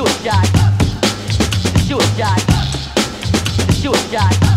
suicide, suicide, suicide.